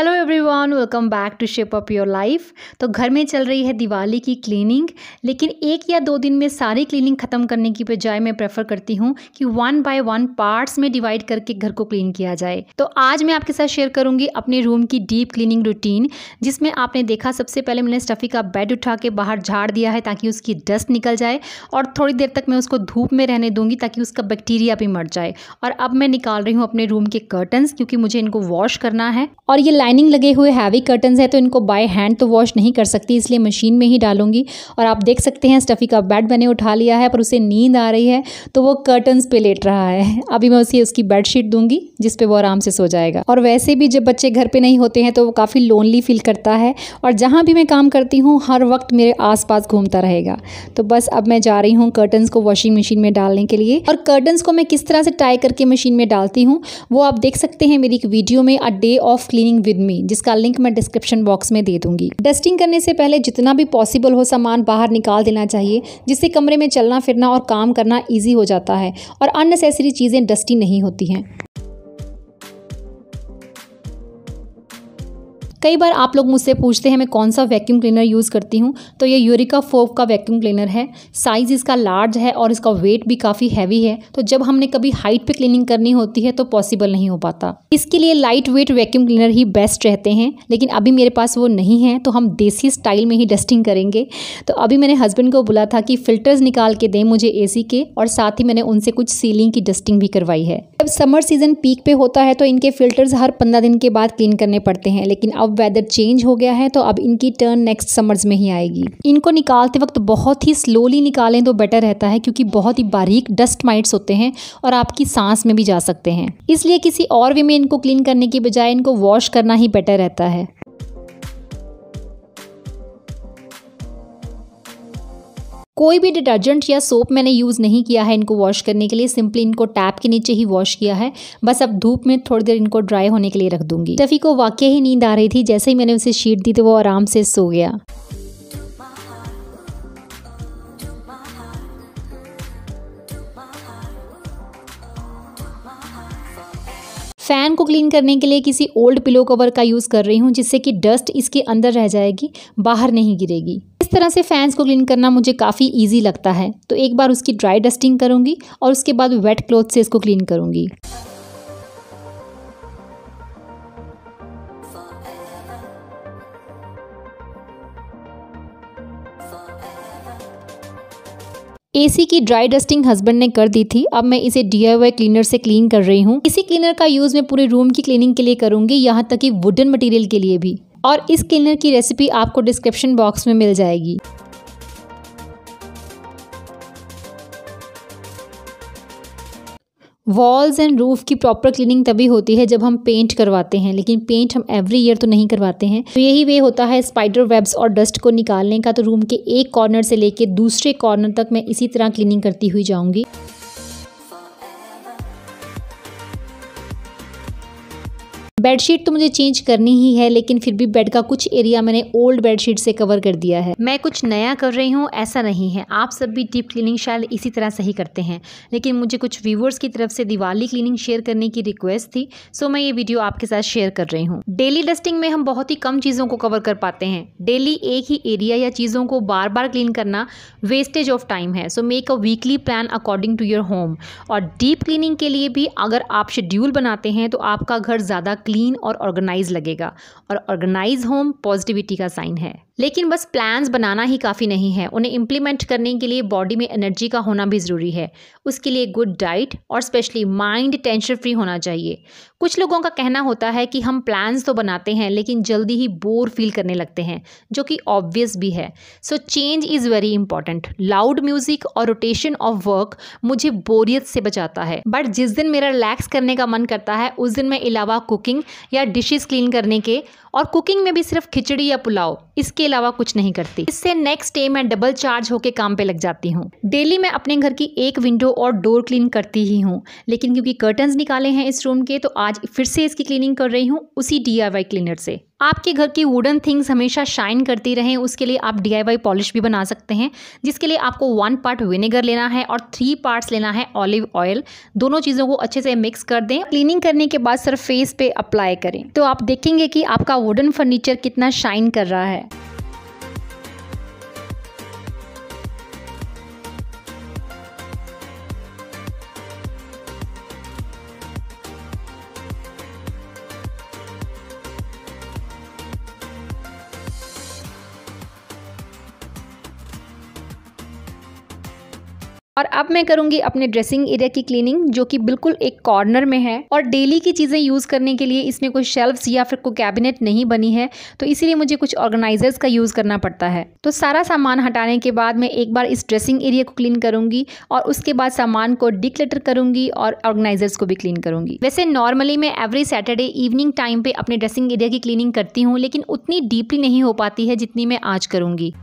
Hello everyone welcome back to shape up your life तो घर में चल रही है दिवाली की क्लीनिंग लेकिन एक या दो दिन में सारी क्लीनिंग ख़त्म करने की बजाय मैं प्रेफर करती हूँ कि वन बाय वन पार्ट्स में डिवाइड करके घर को क्लीन किया जाए। तो आज मैं आपके साथ शेयर करूँगी अपने रूम की डीप क्लीनिंग रूटीन जिसमें आपने देखा सबसे पहले मैंने स्टफ़ी का बेड उठा के बाहर झाड़ दिया है ताकि उसकी डस्ट निकल जाए और थोड़ी देर तक मैं उसको धूप में रहने दूँगी ताकि उसका बैक्टीरिया भी मर जाए। और अब मैं निकाल रही हूँ अपने रूम के कर्टन्स क्योंकि मुझे इनको वॉश करना है। और ये लाइनिंग लगे हुए हैवी कर्टन्स है तो इनको बाय हैंड तो वॉश नहीं कर सकती, इसलिए मशीन में ही डालूँगी। और आप देख सकते हैं स्टफ़ी का बेड मैंने उठा लिया है, पर उसे नींद आ रही है तो वो कर्टन्स पे लेट रहा है। अभी मैं उसे, उसकी बेड शीट दूँगी, जिस पे वो आराम से सो जाएगा। और वैसे भी जब बच्चे घर पे नहीं होते हैं तो वो काफ़ी लोनली फील करता है। और जहाँ भी मैं काम करती हूँ, हर वक्त मेरे आस घूमता रहेगा। तो बस अब मैं जा रही हूँ कर्टन्स को वॉशिंग मशीन में डालने के लिए। और कर्टन्स को मैं किस तरह से टाई करके मशीन में डालती हूँ, वो आप देख सकते हैं मेरी एक वीडियो में a day of cleaning with me जिसका लिंक मैं डिस्क्रिप्शन बॉक्स में दे दूँगी। डस्टिंग करने से पहले जितना भी पॉसिबल हो सामान बाहर निकाल देना चाहिए, जिससे कमरे में चलना फिरना और काम करना ईजी हो जाता है और अननेसेसरी चीज़ें डस्टी नहीं होती हैं। कई बार आप लोग मुझसे पूछते हैं, मैं कौन सा वैक्यूम क्लीनर यूज़ करती हूँ? तो ये यूरिका फोक का वैक्यूम क्लीनर है। साइज़ इसका लार्ज है और इसका वेट भी काफ़ी हैवी है। तो जब हमने कभी हाइट पे क्लीनिंग करनी होती है तो पॉसिबल नहीं हो पाता। इसके लिए लाइट वेट वैक्यूम क्लीनर ही बेस्ट रहते हैं। लेकिन अभी मेरे पास वो नहीं है तो हम देसी स्टाइल में ही डस्टिंग करेंगे। तो अभी मैंने हस्बैंड को बोला था कि फ़िल्टर्स निकाल के दें मुझे एसी के और साथ ही मैंने उनसे कुछ सीलिंग की डस्टिंग भी करवाई है। जब समर सीज़न पीक पे होता है तो इनके फ़िल्टर्स हर पंद्रह दिन के बाद क्लीन करने पड़ते हैं। लेकिन अब वेदर चेंज हो गया है तो अब इनकी टर्न नेक्स्ट समर्स में ही आएगी। इनको निकालते वक्त बहुत ही स्लोली निकालें तो बेटर रहता है, क्योंकि बहुत ही बारीक डस्ट माइट्स होते हैं और आपकी सांस में भी जा सकते हैं। इसलिए किसी और वे में इनको क्लीन करने की बजाय इनको वॉश करना ही बेटर रहता है। कोई भी डिटर्जेंट या सोप मैंने यूज़ नहीं किया है इनको वॉश करने के लिए, सिंपली इनको टैप के नीचे ही वॉश किया है। बस अब धूप में थोड़ी देर इनको ड्राई होने के लिए रख दूँगी। टफी को वाकई ही नींद आ रही थी, जैसे ही मैंने उसे शीट दी तो वो आराम से सो गया। फ़ैन को क्लीन करने के लिए किसी ओल्ड पिलो कवर का यूज़ कर रही हूँ, जिससे कि डस्ट इसके अंदर रह जाएगी, बाहर नहीं गिरेगी। तरह से फैंस को क्लीन करना मुझे काफ़ी ईजी लगता है। तो एक बार उसकी ड्राई डस्टिंग करूँगी और उसके बाद वेट क्लॉथ से इसको क्लीन करूँगी। एसी की ड्राई डस्टिंग हस्बैंड ने कर दी थी। अब मैं इसे डी क्लीनर से क्लीन कर रही हूँ। इसी क्लीनर का यूज़ मैं पूरे रूम की क्लीनिंग के लिए करूँगी, यहाँ तक कि वुडन मटेरियल के लिए भी। और इस क्लीनर की रेसिपी आपको डिस्क्रिप्शन बॉक्स में मिल जाएगी। वॉल्स एंड रूफ की प्रॉपर क्लीनिंग तभी होती है जब हम पेंट करवाते हैं, लेकिन पेंट हम एवरी ईयर तो नहीं करवाते हैं। तो यही वे होता है स्पाइडर वेब्स और डस्ट को निकालने का। तो रूम के एक कॉर्नर से लेके दूसरे कॉर्नर तक मैं इसी तरह क्लीनिंग करती हुई जाऊँगी। बेडशीट तो मुझे चेंज करनी ही है, लेकिन फिर भी बेड का कुछ एरिया मैंने ओल्ड बेडशीट से कवर कर दिया है। मैं कुछ नया कर रही हूँ, ऐसा नहीं है। आप सब भी डीप क्लीनिंग शायद इसी तरह से ही करते हैं। लेकिन मुझे कुछ व्यूवर्स की तरफ़ से दिवाली क्लीनिंग शेयर करने की रिक्वेस्ट थी, सो मैं ये वीडियो आपके साथ शेयर कर रही हूँ। डेली डस्टिंग में हम बहुत ही कम चीज़ों को कवर कर पाते हैं। डेली एक ही एरिया या चीज़ों को बार बार क्लीन करना वेस्टेज ऑफ़ टाइम है, so make a weekly plan according to your home. और डीप क्लीनिंग के लिए भी अगर आप शेड्यूल बनाते हैं तो आपका घर ज़्यादा क्लीन और ऑर्गेनाइज लगेगा। और ऑर्गेनाइज होम पॉजिटिविटी का साइन है। लेकिन बस प्लान्स बनाना ही काफ़ी नहीं है। उन्हें इम्प्लीमेंट करने के लिए बॉडी में एनर्जी का होना भी ज़रूरी है। उसके लिए गुड डाइट और स्पेशली माइंड टेंशन फ्री होना चाहिए। कुछ लोगों का कहना होता है कि हम प्लान्स तो बनाते हैं, लेकिन जल्दी ही बोर फील करने लगते हैं, जो कि ऑब्वियस भी है। So change is very important loud music और रोटेशन ऑफ़ वर्क मुझे बोरियत से बचाता है। बट जिस दिन मेरा रिलैक्स करने का मन करता है, उस दिन मैं अलावा कुकिंग या डिशेस क्लीन करने के और कुकिंग में भी सिर्फ़ खिचड़ी या पुलाव, इसके अलावा कुछ नहीं करती। इससे नेक्स्ट डे मैं डबल चार्ज होकर काम पे लग जाती हूँ। डेली मैं अपने घर की एक विंडो और डोर क्लीन करती ही हूँ। लेकिन क्योंकि कर्टन निकाले हैं इस रूम के तो आज फिर से इसकी क्लीनिंग कर रही हूँ, उसी डी क्लीनर से। आपके घर की वुडन थिंग्स हमेशा शाइन करती रहें, उसके लिए आप डी पॉलिश भी बना सकते हैं, जिसके लिए आपको वन पार्ट विनेगर लेना है और थ्री पार्ट्स लेना है ऑलिव ऑयल दोनों चीज़ों को अच्छे से मिक्स कर दें। क्लीनिंग करने के बाद सर फेस पे अप्लाई करें। तो आप देखेंगे कि आपका वुडन फर्नीचर कितना शाइन कर रहा है। और अब मैं करूँगी अपने ड्रेसिंग एरिया की क्लीनिंग जो कि बिल्कुल एक कॉर्नर में है। और डेली की चीज़ें यूज़ करने के लिए इसमें कोई शेल्फ्स या फिर कोई कैबिनेट नहीं बनी है। तो इसीलिए मुझे कुछ ऑर्गेनाइजर्स का यूज़ करना पड़ता है। तो सारा सामान हटाने के बाद मैं एक बार इस ड्रेसिंग एरिया को क्लीन करूँगी और उसके बाद सामान को डिक्लेटर करूँगी और ऑर्गेनाइजर्स को भी क्लीन करूँगी। वैसे नॉर्मली मैं एवरी सैटरडे इवनिंग टाइम पे अपने ड्रेसिंग एरिया की क्लीनिंग करती हूँ, लेकिन उतनी डीपली नहीं हो पाती है जितनी मैं आज करूँगी।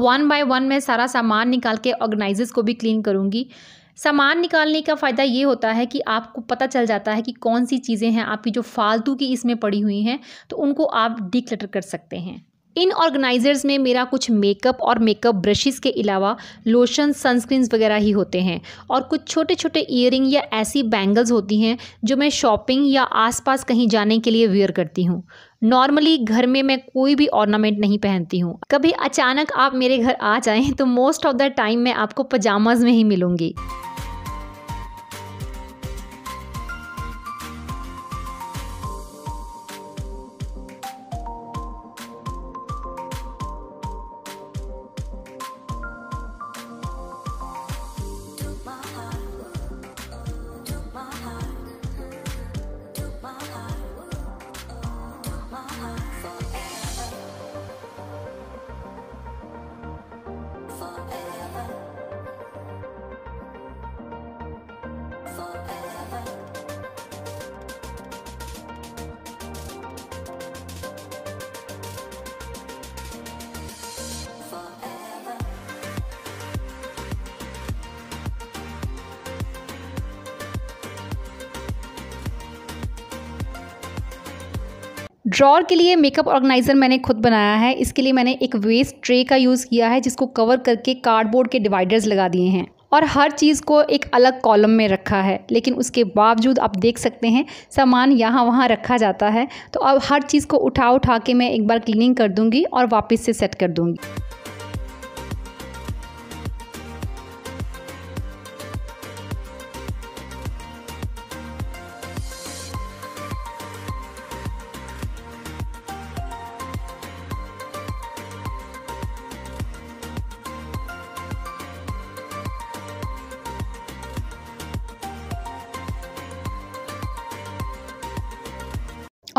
वन बाय वन मैं सारा सामान निकाल के ऑर्गेनाइजर्स को भी क्लीन करूँगी। सामान निकालने का फ़ायदा ये होता है कि आपको पता चल जाता है कि कौन सी चीज़ें हैं आपकी जो फालतू की इसमें पड़ी हुई हैं तो उनको आप डिक्लटर कर सकते हैं। इन ऑर्गेनाइज़र्स में मेरा कुछ मेकअप और मेकअप ब्रशेस के अलावा लोशन सनस्क्रीन्स वगैरह ही होते हैं और कुछ छोटे छोटे ईयरिंग या ऐसी बैंगल्स होती हैं जो मैं शॉपिंग या आसपास कहीं जाने के लिए वेयर करती हूँ। नॉर्मली घर में मैं कोई भी ऑर्नामेंट नहीं पहनती हूँ। कभी अचानक आप मेरे घर आ जाएँ तो मोस्ट ऑफ़ द टाइम मैं आपको पजामाज में ही मिलूँगी। ड्रॉर के लिए मेकअप ऑर्गेनाइज़र मैंने खुद बनाया है। इसके लिए मैंने एक वेस्ट ट्रे का यूज़ किया है, जिसको कवर करके कार्डबोर्ड के डिवाइडर्स लगा दिए हैं। और हर चीज़ को एक अलग कॉलम में रखा है। लेकिन उसके बावजूद आप देख सकते हैं, सामान यहाँ वहाँ रखा जाता है। तो अब हर चीज़ को उठा उठा के मैं एक बार क्लीनिंग कर दूँगी और वापस से सेट कर दूँगी।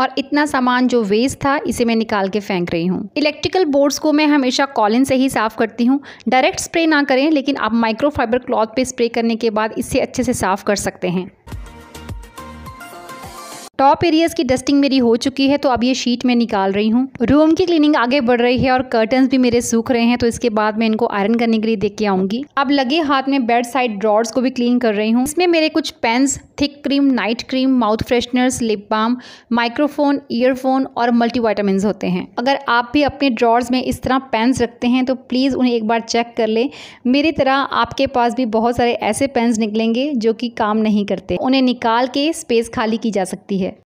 और इतना सामान जो वेस्ट था, इसे मैं निकाल के फेंक रही हूँ। इलेक्ट्रिकल बोर्ड्स को मैं हमेशा कॉलिन से ही साफ़ करती हूँ। डायरेक्ट स्प्रे ना करें, लेकिन आप माइक्रोफाइबर क्लॉथ पे स्प्रे करने के बाद इसे अच्छे से साफ़ कर सकते हैं। टॉप एरियाज़ की डस्टिंग मेरी हो चुकी है तो अब ये शीट मैं निकाल रही हूँ। रूम की क्लीनिंग आगे बढ़ रही है और कर्टन्स भी मेरे सूख रहे हैं तो इसके बाद मैं इनको आयरन करने के लिए देख के आऊँगी। अब लगे हाथ में बेड साइड ड्रॉर्स को भी क्लीन कर रही हूँ। इसमें मेरे कुछ pens thick cream night cream mouth fresheners lip balm microphone earphone और मल्टीवाइटामिन होते हैं। अगर आप भी अपने ड्रॉर्स में इस तरह पेन्स रखते हैं तो प्लीज़ उन्हें एक बार चेक कर ले। मेरी तरह आपके पास भी बहुत सारे ऐसे पेन्स निकलेंगे, जो कि काम नहीं करते। उन्हें निकाल के स्पेस खाली की जा सकती है। है।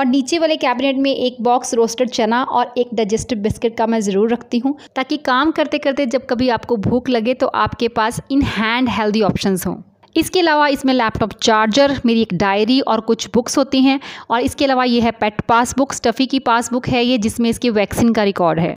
और नीचे वाले कैबिनेट में एक बॉक्स रोस्टेड चना और एक डाइजेस्टिव बिस्किट का मैं ज़रूर रखती हूँ, ताकि काम करते करते जब कभी आपको भूख लगे तो आपके पास इन हैंड हेल्दी ऑप्शन हों। इसके अलावा इसमें लैपटॉप चार्जर, मेरी एक डायरी और कुछ बुक्स होती हैं, और इसके अलावा ये है पेट पासबुक, स्टफ़ी की पासबुक है ये, जिसमें इसकी वैक्सीन का रिकॉर्ड है।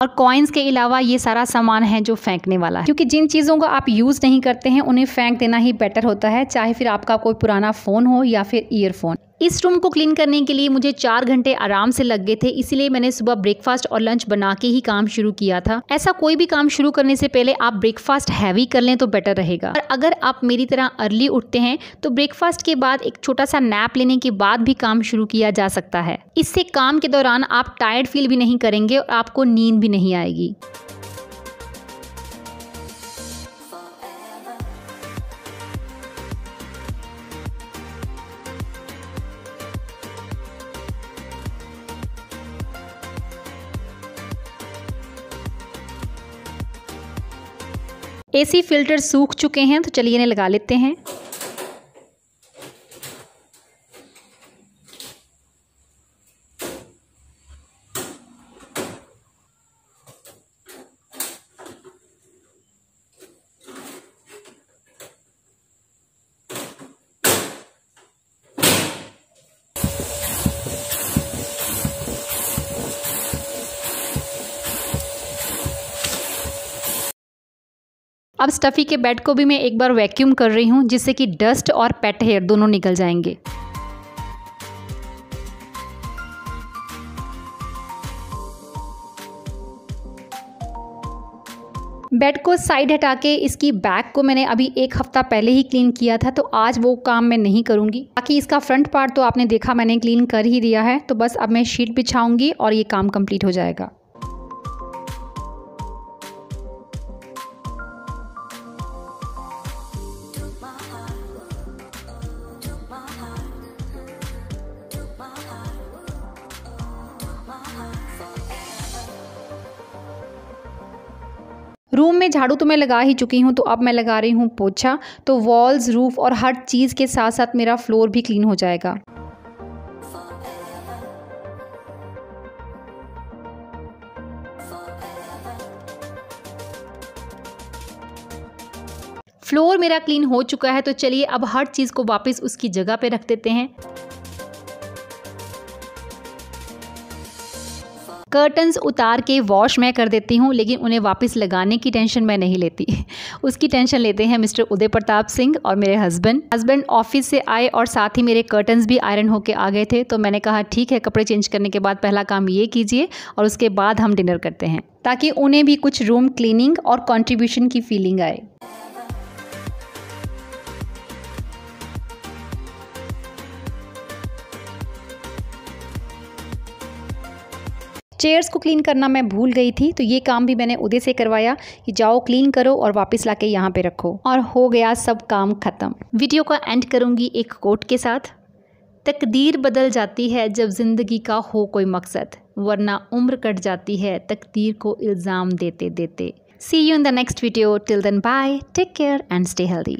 और कॉइन्स के अलावा ये सारा सामान है जो फेंकने वाला है। क्योंकि जिन चीज़ों को आप यूज़ नहीं करते हैं, उन्हें फेंक देना ही बेटर होता है, चाहे फिर आपका कोई पुराना फ़ोन हो या फिर ईयरफोन इस रूम को क्लीन करने के लिए मुझे चार घंटे आराम से लग गए थे, इसलिए मैंने सुबह ब्रेकफास्ट और लंच बना के ही काम शुरू किया था। ऐसा कोई भी काम शुरू करने से पहले आप ब्रेकफास्ट हैवी कर लें तो बेटर रहेगा। और अगर आप मेरी तरह अर्ली उठते हैं तो ब्रेकफास्ट के बाद एक छोटा सा नैप लेने के बाद भी काम शुरू किया जा सकता है। इससे काम के दौरान आप टायर्ड फील भी नहीं करेंगे और आपको नींद भी नहीं आएगी। एसी फ़िल्टर सूख चुके हैं तो चलिए इन्हें लगा लेते हैं। अब स्टफ़ी के बेड को भी मैं एक बार वैक्यूम कर रही हूँ, जिससे कि डस्ट और पेट हेयर दोनों निकल जाएँगे। बेड को साइड हटा के इसकी बैक को मैंने अभी एक हफ़्ता पहले ही क्लीन किया था तो आज वो काम मैं नहीं करूँगी। बाकी इसका फ्रंट पार्ट तो आपने देखा, मैंने क्लीन कर ही दिया है तो बस अब मैं शीट बिछाऊँगी और ये काम कंप्लीट हो जाएगा। रूम में झाड़ू तो मैं लगा ही चुकी हूँ तो अब मैं लगा रही हूँ पोछा तो वॉल्स रूफ और हर चीज़ के साथ साथ मेरा फ्लोर भी क्लीन हो जाएगा। फ्लोर मेरा क्लीन हो चुका है तो चलिए अब हर चीज़ को वापस उसकी जगह पे रख देते हैं। कर्टन्स उतार के वॉश मैं कर देती हूँ, लेकिन उन्हें वापस लगाने की टेंशन मैं नहीं लेती। उसकी टेंशन लेते हैं मिस्टर उदय प्रताप सिंह और मेरे हस्बैंड हस्बैंड ऑफ़िस से आए और साथ ही मेरे कर्टन्स भी आयरन होके आ गए थे तो मैंने कहा, ठीक है, कपड़े चेंज करने के बाद पहला काम ये कीजिए और उसके बाद हम डिनर करते हैं। ताकि उन्हें भी कुछ रूम क्लीनिंग और कॉन्ट्रीब्यूशन की फीलिंग आए। चेयर्स को क्लीन करना मैं भूल गई थी तो ये काम भी मैंने उदय से करवाया कि जाओ क्लीन करो और वापस लाके यहाँ पे रखो। और हो गया सब काम ख़त्म। वीडियो का एंड करूँगी एक कोट के साथ। तकदीर बदल जाती है जब ज़िंदगी का हो कोई मकसद, वरना उम्र कट जाती है तकदीर को इल्ज़ाम देते देते see you in the next video till then bye take care and stay healthy